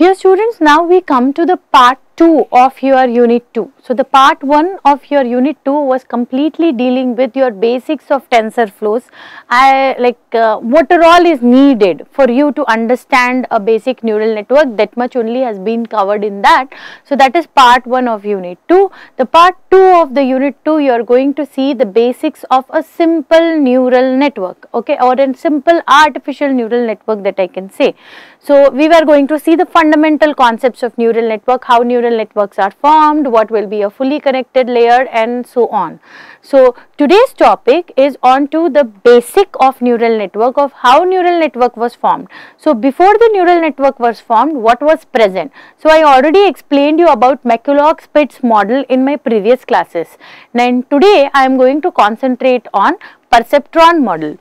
Dear students, now we come to the part 2 of your unit 2. So, the part 1 of your unit 2 was completely dealing with your basics of tensor flows. I like uh, what all is needed for you to understand a basic neural network that much only has been covered in that. So, that is part 1 of unit 2. The part 2 of the unit 2 you are going to see the basics of a simple neural network okay or a simple artificial neural network that I can say. So, we were going to see the fundamental concepts of neural network, how neural networks are formed, what will be a fully connected layer and so on. So, today's topic is on to the basic of neural network of how neural network was formed. So, before the neural network was formed, what was present? So, I already explained you about McCulloch-Pitts model in my previous classes. And today I am going to concentrate on perceptron model.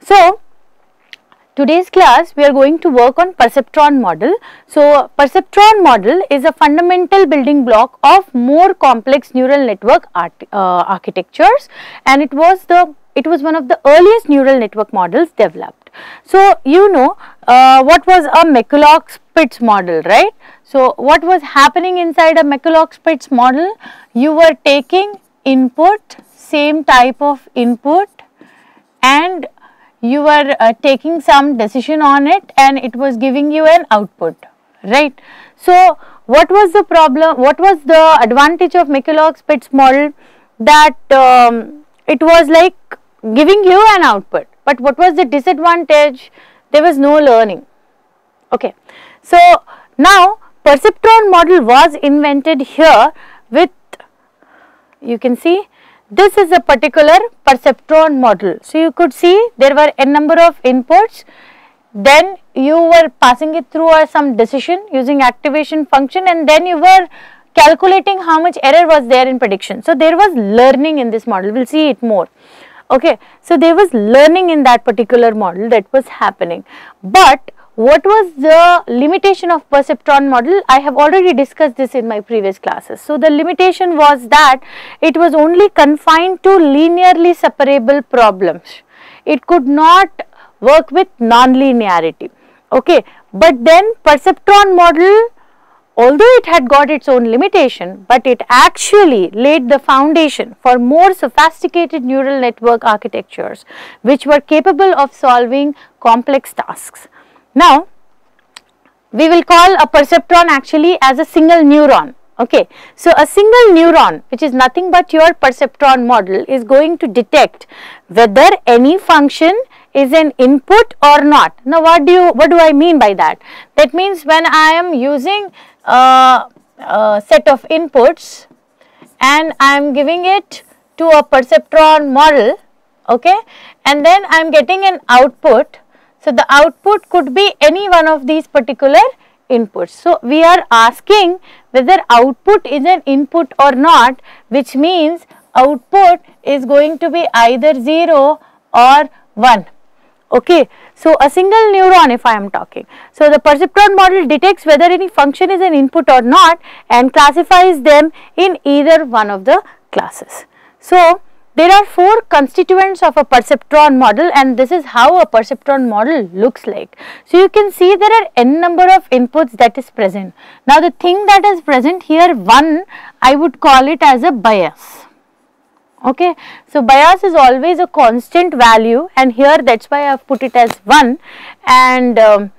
So, Today's class we are going to work on perceptron model. So, perceptron model is a fundamental building block of more complex neural network art, uh, architectures and it was the it was one of the earliest neural network models developed. So, you know uh, what was a McCulloch-Pitts model right. So, what was happening inside a McCulloch-Pitts model? You were taking input same type of input and you were uh, taking some decision on it and it was giving you an output right. So, what was the problem what was the advantage of McCulloch-Pitts model that um, it was like giving you an output but what was the disadvantage there was no learning okay. So, now perceptron model was invented here with you can see this is a particular perceptron model. So, you could see there were a number of inputs then you were passing it through a, some decision using activation function and then you were calculating how much error was there in prediction. So, there was learning in this model, we will see it more. Okay. So, there was learning in that particular model that was happening, but what was the limitation of perceptron model? I have already discussed this in my previous classes. So, the limitation was that it was only confined to linearly separable problems. It could not work with non-linearity. Okay. But then perceptron model although it had got its own limitation, but it actually laid the foundation for more sophisticated neural network architectures which were capable of solving complex tasks. Now, we will call a perceptron actually as a single neuron. Okay. So, a single neuron which is nothing but your perceptron model is going to detect whether any function is an input or not. Now, what do you what do I mean by that? That means when I am using a, a set of inputs and I am giving it to a perceptron model okay and then I am getting an output so, the output could be any one of these particular inputs. So, we are asking whether output is an input or not which means output is going to be either 0 or 1. Okay. So, a single neuron if I am talking. So, the perceptron model detects whether any function is an input or not and classifies them in either one of the classes. So, there are four constituents of a perceptron model and this is how a perceptron model looks like. So, you can see there are n number of inputs that is present. Now, the thing that is present here one I would call it as a bias. Okay. So, bias is always a constant value and here that is why I have put it as 1 and um,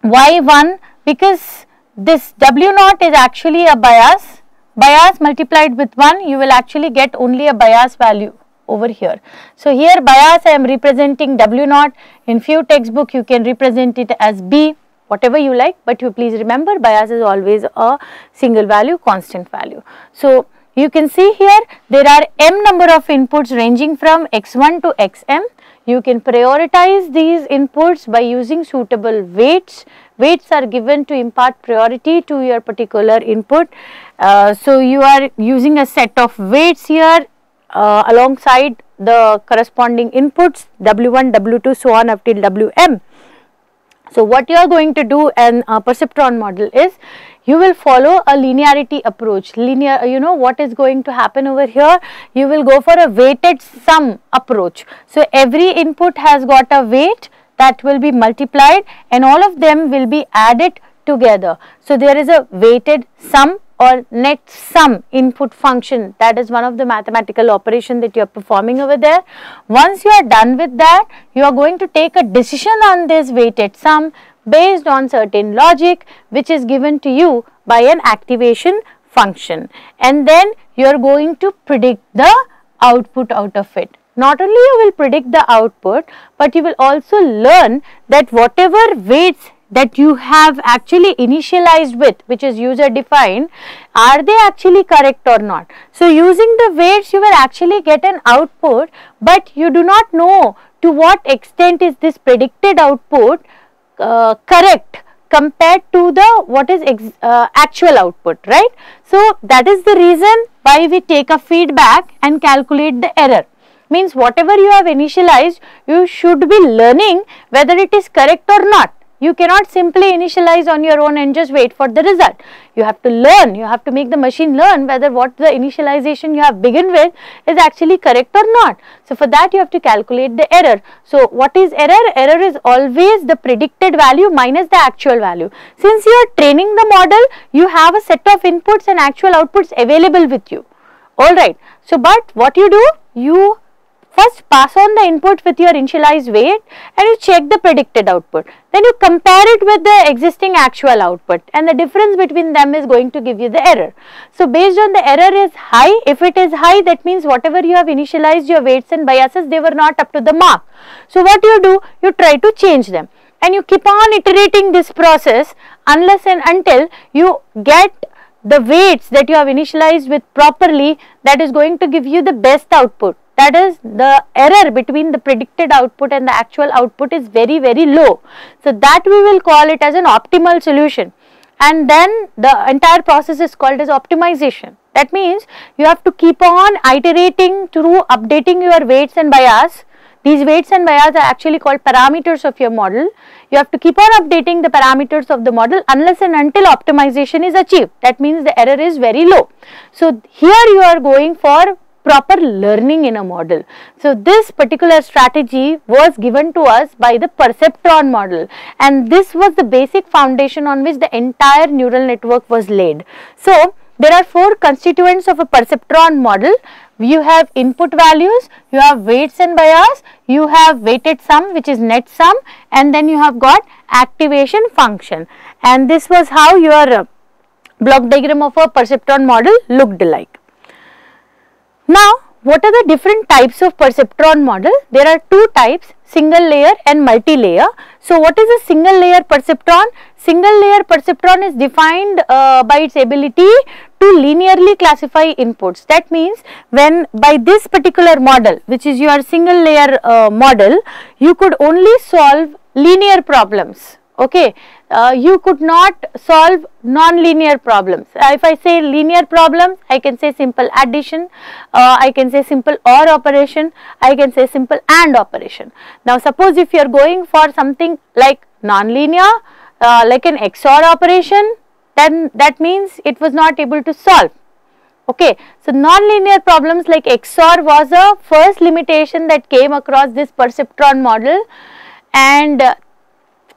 why 1 because this W naught is actually a bias bias multiplied with 1 you will actually get only a bias value over here. So, here bias I am representing W naught in few textbook you can represent it as B whatever you like but you please remember bias is always a single value constant value. So, you can see here there are m number of inputs ranging from x1 to xm. You can prioritize these inputs by using suitable weights weights are given to impart priority to your particular input. Uh, so, you are using a set of weights here uh, alongside the corresponding inputs W1, W2 so on up till Wm. So, what you are going to do in a perceptron model is you will follow a linearity approach linear you know what is going to happen over here you will go for a weighted sum approach. So, every input has got a weight that will be multiplied and all of them will be added together. So there is a weighted sum or net sum input function that is one of the mathematical operation that you are performing over there. Once you are done with that you are going to take a decision on this weighted sum based on certain logic which is given to you by an activation function and then you are going to predict the output out of it. Not only you will predict the output but you will also learn that whatever weights that you have actually initialized with which is user defined are they actually correct or not. So, using the weights you will actually get an output but you do not know to what extent is this predicted output uh, correct compared to the what is uh, actual output right. So, that is the reason why we take a feedback and calculate the error means whatever you have initialized you should be learning whether it is correct or not you cannot simply initialize on your own and just wait for the result. You have to learn, you have to make the machine learn whether what the initialization you have begun with is actually correct or not. So, for that you have to calculate the error. So, what is error? Error is always the predicted value minus the actual value. Since you are training the model, you have a set of inputs and actual outputs available with you. Alright. So, but what you do? You First pass on the input with your initialized weight and you check the predicted output. Then you compare it with the existing actual output and the difference between them is going to give you the error. So based on the error is high, if it is high that means whatever you have initialized your weights and biases they were not up to the mark. So what you do? You try to change them and you keep on iterating this process unless and until you get the weights that you have initialized with properly that is going to give you the best output that is the error between the predicted output and the actual output is very very low. So that we will call it as an optimal solution and then the entire process is called as optimization. That means you have to keep on iterating through updating your weights and bias. These weights and bias are actually called parameters of your model. You have to keep on updating the parameters of the model unless and until optimization is achieved. That means the error is very low. So here you are going for proper learning in a model. So this particular strategy was given to us by the perceptron model and this was the basic foundation on which the entire neural network was laid. So there are four constituents of a perceptron model. You have input values, you have weights and bias, you have weighted sum which is net sum and then you have got activation function and this was how your uh, block diagram of a perceptron model looked like. Now, what are the different types of perceptron model? There are two types single layer and multi-layer. So, what is a single layer perceptron? Single layer perceptron is defined uh, by its ability to linearly classify inputs. That means when by this particular model which is your single layer uh, model, you could only solve linear problems okay uh, you could not solve non-linear problems. Uh, if i say linear problems i can say simple addition uh, i can say simple or operation i can say simple and operation. Now suppose if you are going for something like non-linear uh, like an xor operation then that means it was not able to solve. Okay so non-linear problems like xor was a first limitation that came across this perceptron model and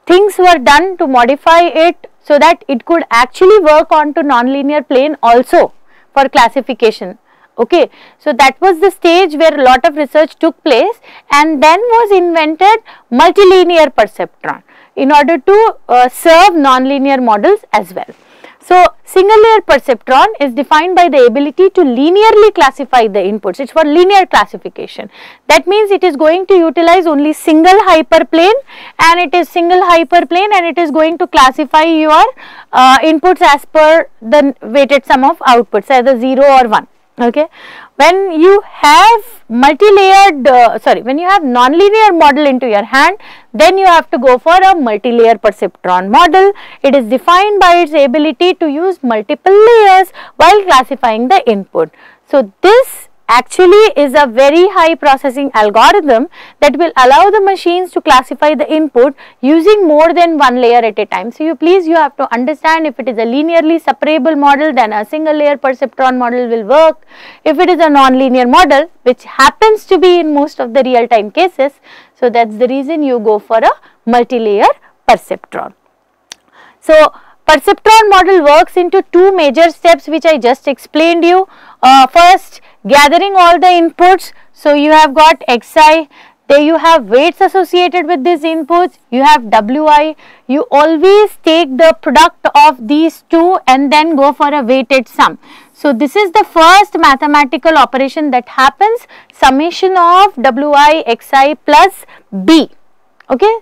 things were done to modify it so that it could actually work onto nonlinear plane also for classification. Okay. So that was the stage where a lot of research took place and then was invented multilinear perceptron in order to uh, serve nonlinear models as well so, single layer perceptron is defined by the ability to linearly classify the inputs. It is for linear classification. That means it is going to utilize only single hyperplane and it is single hyperplane and it is going to classify your uh, inputs as per the weighted sum of outputs either 0 or 1 okay when you have multi-layered uh, sorry when you have non-linear model into your hand then you have to go for a multi-layer perceptron model. It is defined by its ability to use multiple layers while classifying the input. So this actually is a very high processing algorithm that will allow the machines to classify the input using more than one layer at a time. So, you please you have to understand if it is a linearly separable model then a single layer perceptron model will work. If it is a non-linear model which happens to be in most of the real time cases. So, that is the reason you go for a multi-layer perceptron. So, perceptron model works into two major steps which I just explained you. Uh, first gathering all the inputs. So, you have got xi, there you have weights associated with these inputs, you have wi, you always take the product of these two and then go for a weighted sum. So, this is the first mathematical operation that happens summation of wi xi plus b. Okay.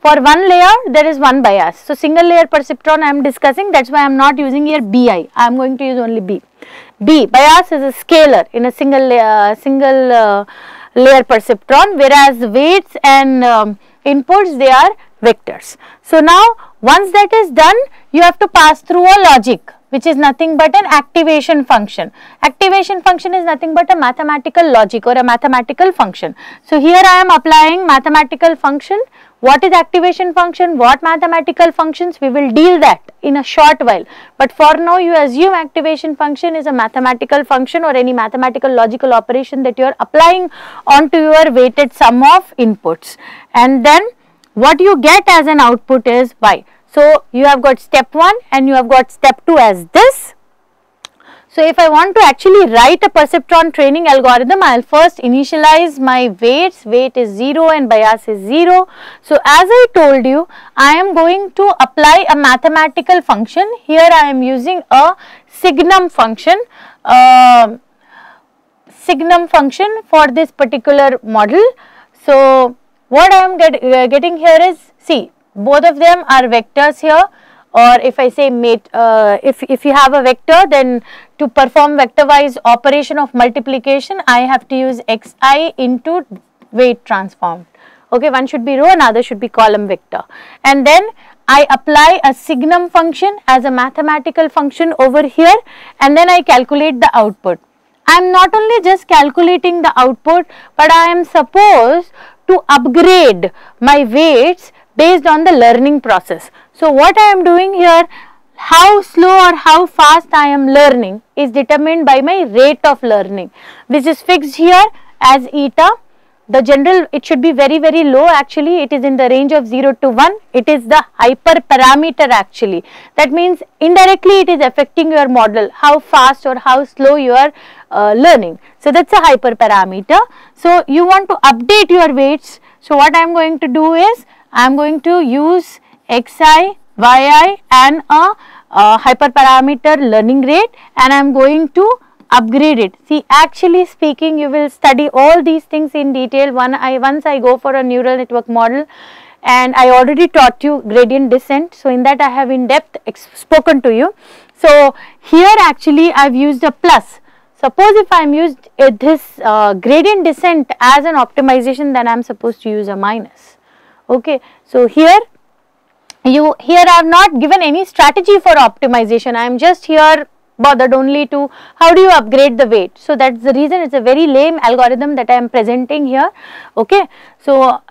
For one layer there is one bias. So, single layer perceptron I am discussing that is why I am not using here bi, I am going to use only b. b bias is a scalar in a single layer, single uh, layer perceptron whereas weights and um, inputs they are vectors. So, now once that is done you have to pass through a logic which is nothing but an activation function. Activation function is nothing but a mathematical logic or a mathematical function. So, here I am applying mathematical function. What is activation function? What mathematical functions? We will deal that in a short while. But for now you assume activation function is a mathematical function or any mathematical logical operation that you are applying onto your weighted sum of inputs. And then what you get as an output is y. So, you have got step 1 and you have got step 2 as this. So, if I want to actually write a perceptron training algorithm, I will first initialize my weights, weight is 0 and bias is 0. So, as I told you, I am going to apply a mathematical function. Here I am using a signum function, uh, signum function for this particular model. So, what I am get, uh, getting here is, see, both of them are vectors here or if I say mate, uh, if, if you have a vector then to perform vector wise operation of multiplication I have to use xi into weight transformed. Okay, one should be row another should be column vector and then I apply a signum function as a mathematical function over here and then I calculate the output. I am not only just calculating the output but I am supposed to upgrade my weights based on the learning process. So, what I am doing here how slow or how fast I am learning is determined by my rate of learning which is fixed here as eta. The general it should be very very low actually it is in the range of 0 to 1 it is the hyperparameter actually that means indirectly it is affecting your model how fast or how slow you are uh, learning. So, that is a hyperparameter. So, you want to update your weights. So, what I am going to do is I am going to use xi, yi and a, a hyperparameter learning rate and I am going to upgrade it. See actually speaking you will study all these things in detail One, I, once I go for a neural network model and I already taught you gradient descent. So, in that I have in depth spoken to you. So, here actually I have used a plus. Suppose if I am used uh, this uh, gradient descent as an optimization then I am supposed to use a minus okay. So, here you here I have not given any strategy for optimization I am just here bothered only to how do you upgrade the weight. So, that is the reason it is a very lame algorithm that I am presenting here okay. So,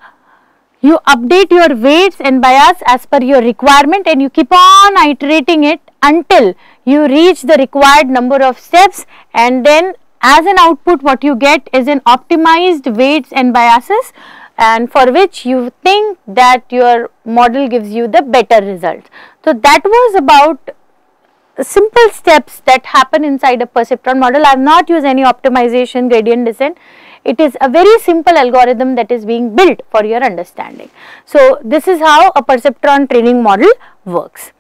you update your weights and bias as per your requirement and you keep on iterating it until you reach the required number of steps and then as an output what you get is an optimized weights and biases and for which you think that your model gives you the better result. So, that was about simple steps that happen inside a perceptron model. I have not used any optimization gradient descent. It is a very simple algorithm that is being built for your understanding. So, this is how a perceptron training model works.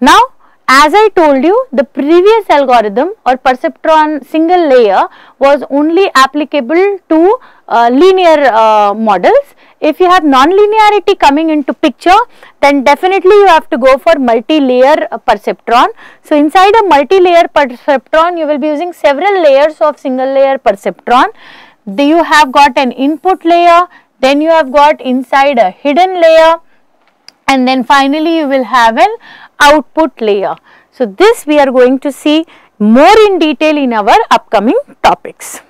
Now, as I told you the previous algorithm or perceptron single layer was only applicable to uh, linear uh, models. If you have non-linearity coming into picture then definitely you have to go for multi-layer uh, perceptron. So, inside a multi-layer perceptron you will be using several layers of single layer perceptron. You have got an input layer, then you have got inside a hidden layer and then finally you will have an output layer. So, this we are going to see more in detail in our upcoming topics.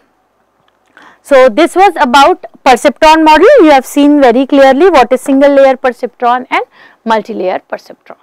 So, this was about perceptron model. You have seen very clearly what is single layer perceptron and multi-layer perceptron.